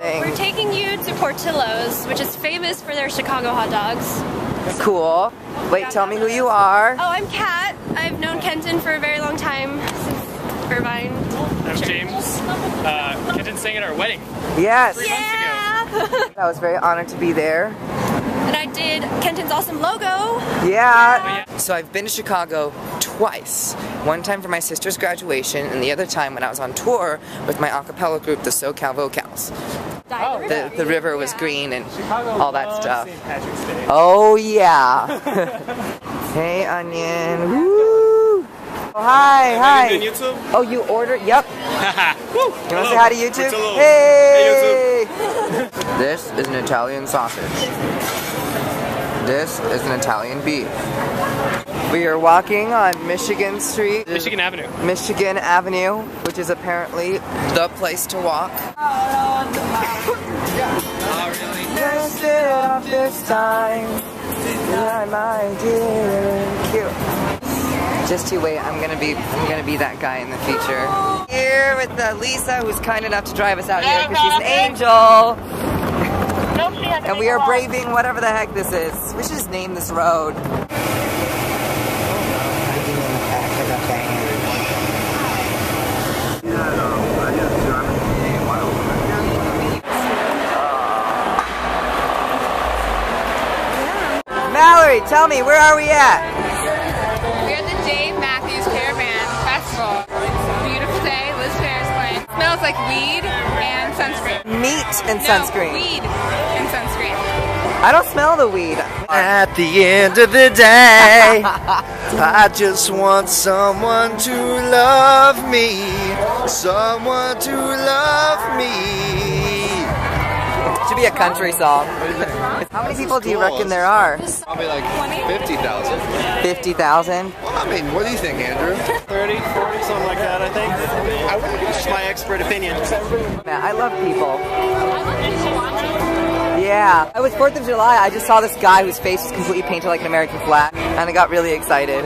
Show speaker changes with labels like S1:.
S1: We're taking you to Portillo's, which is famous for their Chicago hot dogs.
S2: Cool. Wait, tell me who you are.
S1: Oh, I'm Kat. I've known Kenton for a very long time, since Irvine.
S3: I'm James. Uh, Kenton sang at our wedding.
S2: Yes.
S1: Yeah!
S2: I was very honored to be there.
S1: and I did Kenton's awesome logo.
S2: Yeah. So I've been to Chicago twice. One time for my sister's graduation, and the other time when I was on tour with my a cappella group, the SoCal Vocals.
S1: Dive the
S2: The,
S1: river.
S2: was green and
S3: Chicago
S2: all that stuff.
S3: St. Patrick's Day.
S2: Oh yeah. hey Onion. Woo. Oh, hi, hi.
S4: Are you doing YouTube?
S2: Oh, you order? Yep.
S4: Woo!
S2: You want to say hi to YouTube?
S4: Portillo.
S2: Hey! this is an Italian sausage. This is an Italian beef. We are walking on Michigan Street.
S3: Michigan Avenue.
S2: Michigan Avenue, which is apparently the place to walk. Just it off this time. My dear. Cute. Just you wait, I'm gonna be I'm gonna be that guy in the future. Here with uh, Lisa, who's kind enough to drive us out here because she's an angel. And we are braving whatever the heck this is. We should just name this road. Mallory, tell me, where are we at?
S5: We're at the Dave Matthews Caravan Festival. Beautiful day, Liz Phair is playing. Smells like weed and sunscreen.
S2: Meat and
S5: No,
S2: sunscreen.
S5: weed and sunscreen.
S2: I don't smell the weed.
S6: At the end of the day, I just want someone to love me. Someone to love me.
S2: Should be a country song. How many people do you reckon there are?
S6: Probably like 50,000.
S2: 50,000?
S6: Well, I mean, what do you think, Andrew?
S4: 30, 40, something like that, I think. That's my expert opinion.
S2: Man, I love people. Yeah. It was 4th of July. I just saw this guy whose face was completely painted like an American flag, and I got really excited.